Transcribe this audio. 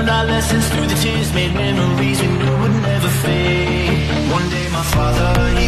learned our lessons through the tears, made memories we knew would never fade. One day my father.